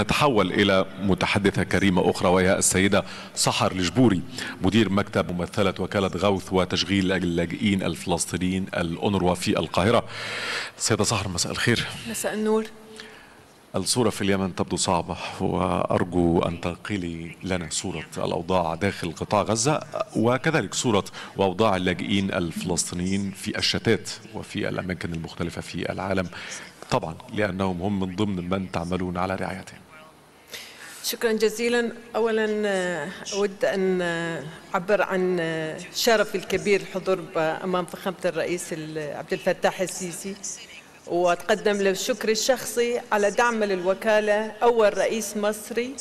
نتحول إلى متحدثة كريمة أخرى وهي السيدة سحر الجبوري مدير مكتب ممثلة وكالة غوث وتشغيل اللاجئين الفلسطينيين الأونروا في القاهرة. سيدة سحر مساء الخير. مساء النور. الصورة في اليمن تبدو صعبة وأرجو أن تنقلي لنا صورة الأوضاع داخل قطاع غزة وكذلك صورة وأوضاع اللاجئين الفلسطينيين في الشتات وفي الأماكن المختلفة في العالم طبعا لأنهم هم من ضمن من تعملون على رعايتهم. شكرا جزيلا. اولا أود أن أعبر عن شرفي الكبير الحضور أمام فخامة الرئيس عبد الفتاح السيسي. وأتقدم له الشكر الشخصي على دعم للوكالة. أول رئيس مصري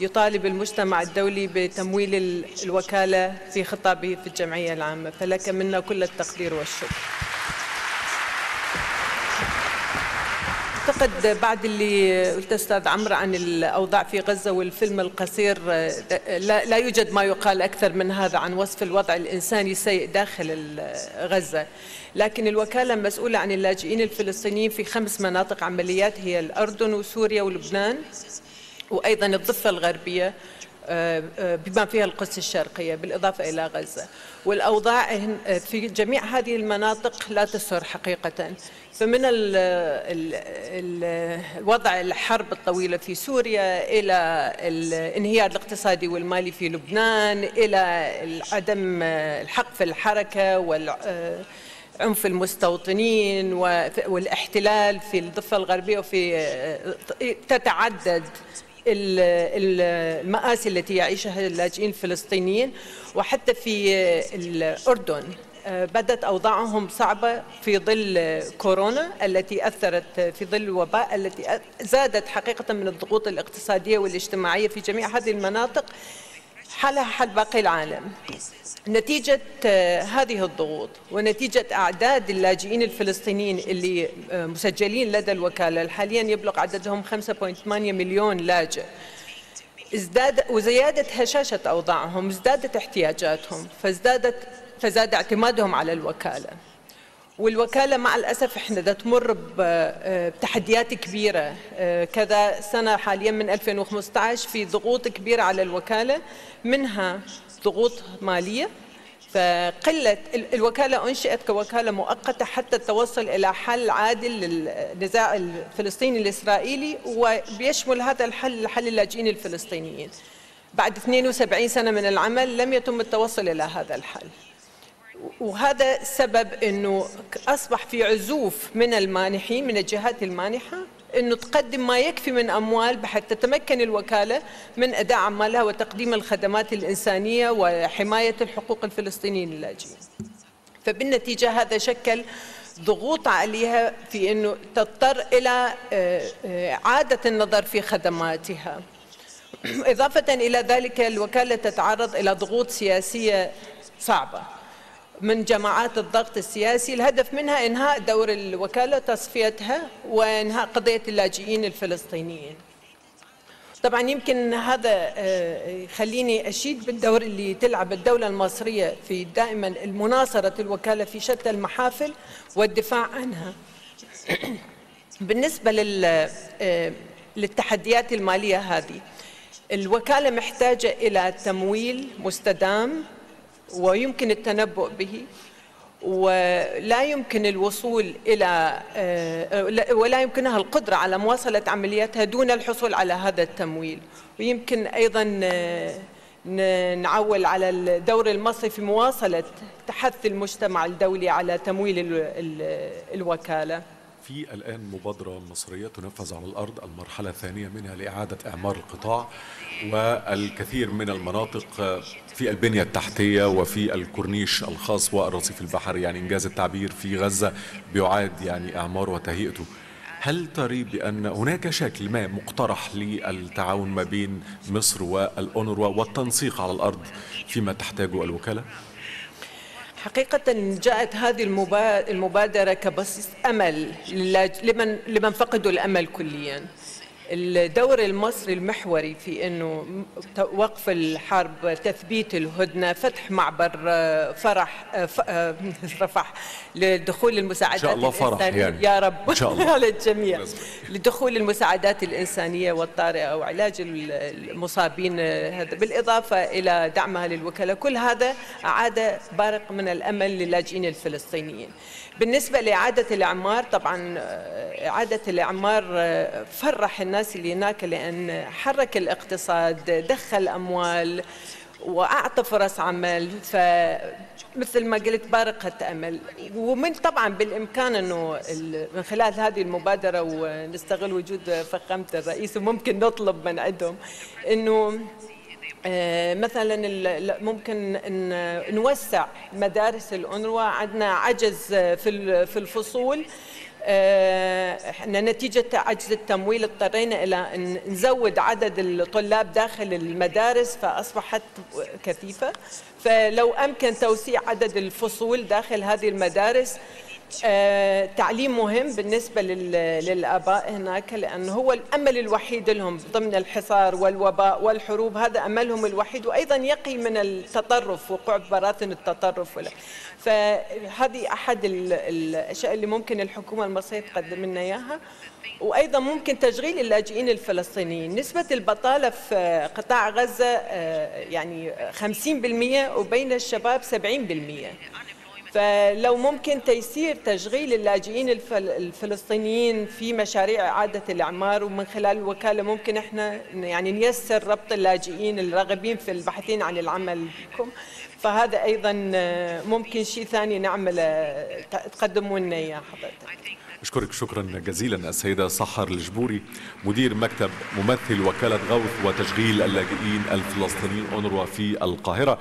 يطالب المجتمع الدولي بتمويل الوكالة في خطابه في الجمعية العامة. فلك منا كل التقدير والشكر. أعتقد بعد اللي قلت أستاذ عمرو عن الأوضاع في غزة والفيلم القصير لا, يوجد ما يقال أكثر من هذا عن وصف الوضع الإنساني السيء داخل غزة. لكن الوكالة مسؤولة عن اللاجئين الفلسطينيين في خمس مناطق عمليات هي الأردن وسوريا ولبنان وأيضا الضفة الغربية. بما فيها القدس الشرقية بالإضافة إلى غزة. والأوضاع في جميع هذه المناطق لا تسر حقيقة. فمن الوضع الحرب الطويلة في سوريا إلى الانهيار الاقتصادي والمالي في لبنان إلى عدم الحق في الحركة وال عنف المستوطنين والإحتلال في الضفة الغربية وفي تتعدد المآسي التي يعيشها اللاجئين الفلسطينيين وحتى في الأردن بدت أوضاعهم صعبة في ظل كورونا التي أثرت في ظل الوباء التي زادت حقيقة من الضغوط الاقتصادية والاجتماعية في جميع هذه المناطق. حالها حال باقي العالم. نتيجة هذه الضغوط ونتيجة أعداد اللاجئين الفلسطينيين اللي مسجلين لدى الوكالة حاليا يبلغ عددهم 5.8 مليون لاجئ. ازداد وزيادة هشاشة أوضاعهم ازدادت احتياجاتهم فازدادت فزاد اعتمادهم على الوكالة. والوكالة مع الأسف إحنا دا تمر بتحديات كبيرة كذا سنة حاليا من 2015 في ضغوط كبيرة على الوكالة منها ضغوط مالية. فقلة الوكالة أنشئت كوكالة مؤقتة حتى توصل إلى حل عادل للنزاع الفلسطيني الإسرائيلي وبيشمل هذا الحل حل اللاجئين الفلسطينيين. بعد 72 سنة من العمل لم يتم التوصل إلى هذا الحل. وهذا سبب إنه أصبح في عزوف من المانحين من الجهات المانحة إنه تقدم ما يكفي من أموال بحيث تتمكن الوكالة من أداء اعمالها وتقديم الخدمات الإنسانية وحماية الحقوق الفلسطينيين اللاجئين. فبالنتيجة هذا شكل ضغوط عليها في إنه تضطر إلى اعاده النظر في خدماتها. إضافة إلى ذلك الوكالة تتعرض إلى ضغوط سياسية صعبة. من جماعات الضغط السياسي. الهدف منها إنهاء دور الوكالة تصفيتها وإنهاء قضية اللاجئين الفلسطينيين. طبعا يمكن هذا يخليني أشيد بالدور اللي تلعب الدولة المصرية في دائما المناصرة الوكالة في شتى المحافل والدفاع عنها. بالنسبة للتحديات المالية هذه الوكالة محتاجة إلى تمويل مستدام ويمكن التنبؤ به ولا يمكن الوصول إلى ولا يمكنها القدرة على مواصلة عملياتها دون الحصول على هذا التمويل. ويمكن أيضا نعول على الدور المصري في مواصلة تحث المجتمع الدولي على تمويل الوكالة. في الآن مبادرة مصرية تنفذ على الأرض المرحلة الثانية منها لإعادة إعمار القطاع والكثير من المناطق في البنية التحتية وفي الكورنيش الخاص والرصيف البحري يعني إنجاز التعبير في غزة بيعاد يعني إعمار وتهيئته هل تري بأن هناك شكل ما مقترح للتعاون ما بين مصر والأونروا والتنسيق على الأرض فيما تحتاجه الوكالة؟ حقيقة جاءت هذه المبادرة كبصيص أمل لمن لمن فقدوا الأمل كليا. الدور المصري المحوري في إنه وقف الحرب تثبيت الهدنة فتح معبر فرح رفح لدخول المساعدات إن شاء الله فرح يعني. يا رب. إن شاء الله. على الجميع. لدخول المساعدات الإنسانية والطارئة وعلاج المصابين هذا بالإضافة إلى دعمها للوكلاء. كل هذا أعاد بارق من الأمل للاجئين الفلسطينيين. بالنسبة لإعادة الإعمار طبعا إعادة الإعمار فرح الناس اللي هناك لأن حرك الاقتصاد دخل أموال وأعطى فرص عمل. فمثل ما قلت بارقة أمل. ومن طبعا بالإمكان أنه من خلال هذه المبادرة ونستغل وجود فخامة الرئيس وممكن نطلب من عندهم أنه آه، مثلا ممكن أن نوسع مدارس الأنروا عندنا عجز في في الفصول. إحنا نتيجة عجز التمويل اضطرينا إلى أن نزود عدد الطلاب داخل المدارس فأصبحت كثيفة. فلو أمكن توسيع عدد الفصول داخل هذه المدارس آه، تعليم مهم بالنسبة لل- للآباء هناك لأنه هو الأمل الوحيد لهم ضمن الحصار والوباء والحروب هذا أملهم الوحيد وأيضا يقي من التطرف وقوع براثن التطرف. ولا فهذه أحد ال- الأشياء اللي ممكن الحكومة المصرية تقدم لنا إياها. وأيضا ممكن تشغيل اللاجئين الفلسطينيين. نسبة البطالة في قطاع غزة آه، يعني 50% وبين الشباب 70% فلو ممكن تيسير تشغيل اللاجئين الفل- الفلسطينيين في مشاريع إعادة الإعمار ومن خلال الوكالة ممكن إحنا يعني نيسر ربط اللاجئين الراغبين في الباحثين عن العمل. بكم فهذا أيضا آه، ممكن شيء ثاني نعمله تقدموا لنا إياه حضرتك. أشكرك شكرا جزيلا السيدة سحر الجبوري مدير مكتب ممثل وكالة غوث وتشغيل اللاجئين الفلسطينيين أونروا في القاهرة.